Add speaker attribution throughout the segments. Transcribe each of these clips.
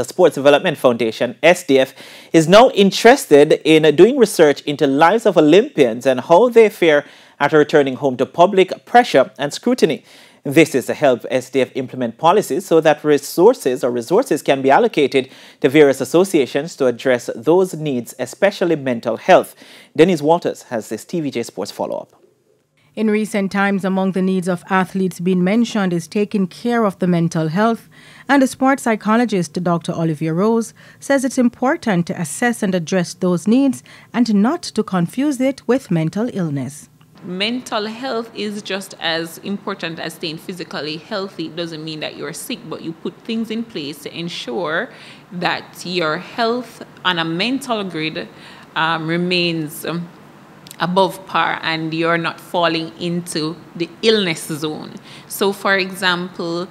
Speaker 1: The Sports Development Foundation, SDF, is now interested in doing research into lives of Olympians and how they fare after returning home to public pressure and scrutiny. This is to help SDF implement policies so that resources or resources can be allocated to various associations to address those needs, especially mental health. Denise Walters has this TVJ Sports follow-up.
Speaker 2: In recent times, among the needs of athletes being mentioned is taking care of the mental health, and the sports psychologist Dr. Olivia Rose says it's important to assess and address those needs and not to confuse it with mental illness.
Speaker 3: Mental health is just as important as staying physically healthy. It doesn't mean that you're sick, but you put things in place to ensure that your health on a mental grid um, remains. Um, above par and you're not falling into the illness zone. So, for example,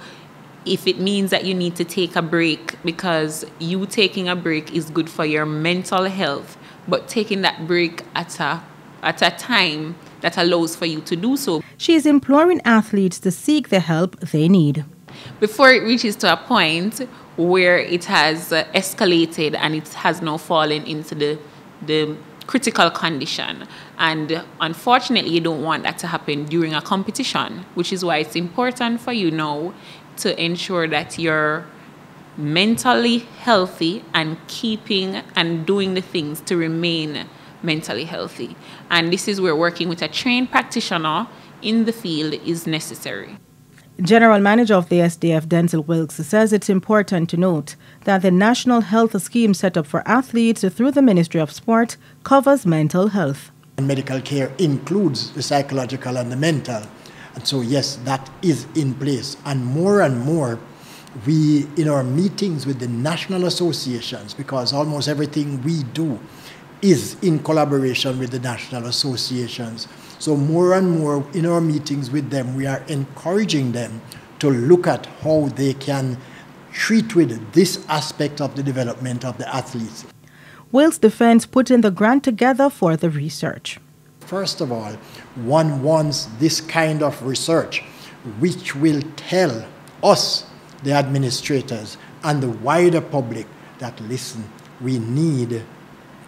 Speaker 3: if it means that you need to take a break because you taking a break is good for your mental health, but taking that break at a at a time that allows for you to do so.
Speaker 2: She is imploring athletes to seek the help they need.
Speaker 3: Before it reaches to a point where it has escalated and it has now fallen into the the critical condition. And unfortunately, you don't want that to happen during a competition, which is why it's important for you now to ensure that you're mentally healthy and keeping and doing the things to remain mentally healthy. And this is where working with a trained practitioner in the field is necessary.
Speaker 2: General Manager of the SDF, Denzil Wilks, says it's important to note that the National Health Scheme set up for athletes through the Ministry of Sport covers mental health.
Speaker 4: Medical care includes the psychological and the mental. And so, yes, that is in place. And more and more, we, in our meetings with the national associations, because almost everything we do is in collaboration with the national associations, so more and more in our meetings with them, we are encouraging them to look at how they can treat with this aspect of the development of the athletes.
Speaker 2: Wales Defense put in the grant together for the research.
Speaker 4: First of all, one wants this kind of research which will tell us, the administrators, and the wider public that listen, we need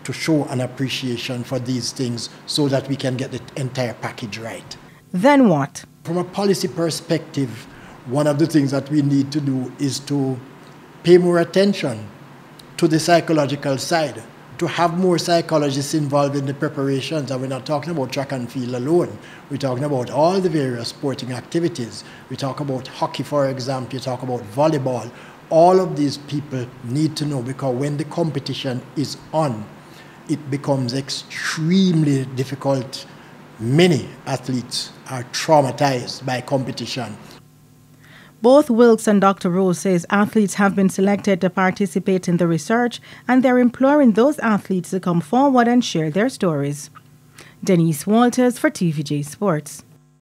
Speaker 4: to show an appreciation for these things so that we can get the entire package right.
Speaker 2: Then what?
Speaker 4: From a policy perspective, one of the things that we need to do is to pay more attention to the psychological side, to have more psychologists involved in the preparations. And we're not talking about track and field alone. We're talking about all the various sporting activities. We talk about hockey, for example, you talk about volleyball. All of these people need to know because when the competition is on, it becomes extremely difficult. Many athletes are traumatized by competition.
Speaker 2: Both Wilks and Dr. Rose says athletes have been selected to participate in the research and they're imploring those athletes to come forward and share their stories. Denise Walters for TVJ Sports.